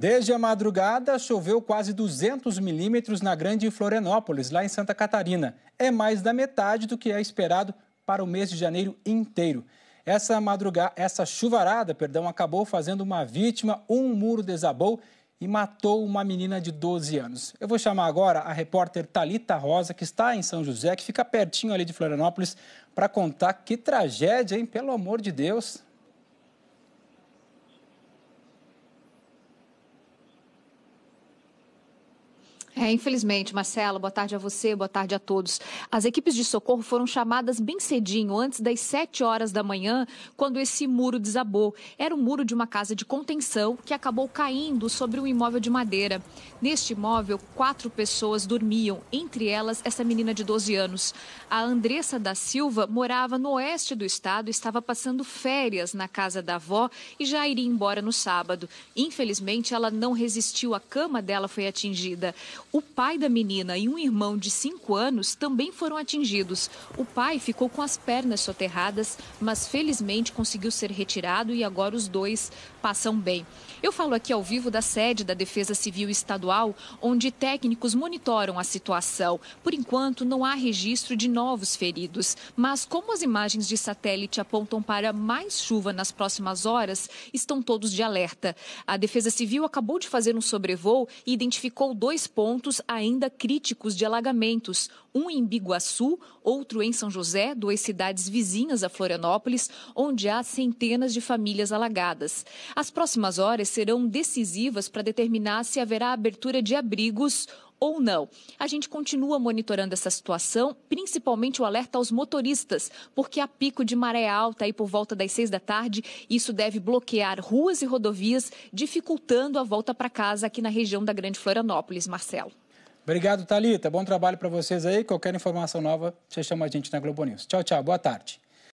Desde a madrugada, choveu quase 200 milímetros na Grande Florianópolis, lá em Santa Catarina. É mais da metade do que é esperado para o mês de janeiro inteiro. Essa madrugada, essa chuvarada, perdão, acabou fazendo uma vítima, um muro desabou e matou uma menina de 12 anos. Eu vou chamar agora a repórter Talita Rosa, que está em São José, que fica pertinho ali de Florianópolis, para contar que tragédia, hein? Pelo amor de Deus. É, infelizmente, Marcelo, boa tarde a você, boa tarde a todos. As equipes de socorro foram chamadas bem cedinho, antes das 7 horas da manhã, quando esse muro desabou. Era o muro de uma casa de contenção que acabou caindo sobre um imóvel de madeira. Neste imóvel, quatro pessoas dormiam, entre elas essa menina de 12 anos. A Andressa da Silva morava no oeste do estado, estava passando férias na casa da avó e já iria embora no sábado. Infelizmente, ela não resistiu, a cama dela foi atingida. O pai da menina e um irmão de 5 anos também foram atingidos. O pai ficou com as pernas soterradas, mas felizmente conseguiu ser retirado e agora os dois passam bem. Eu falo aqui ao vivo da sede da Defesa Civil Estadual, onde técnicos monitoram a situação. Por enquanto, não há registro de novos feridos, mas como as imagens de satélite apontam para mais chuva nas próximas horas, estão todos de alerta. A Defesa Civil acabou de fazer um sobrevoo e identificou dois pontos pontos ainda críticos de alagamentos, um em Biguaçu, outro em São José, duas cidades vizinhas a Florianópolis, onde há centenas de famílias alagadas. As próximas horas serão decisivas para determinar se haverá abertura de abrigos ou não. A gente continua monitorando essa situação, principalmente o alerta aos motoristas, porque há pico de maré alta aí por volta das seis da tarde. Isso deve bloquear ruas e rodovias, dificultando a volta para casa aqui na região da Grande Florianópolis. Marcelo. Obrigado, Talita. Bom trabalho para vocês aí. Qualquer informação nova, você chama a gente na Globo News. Tchau, tchau. Boa tarde.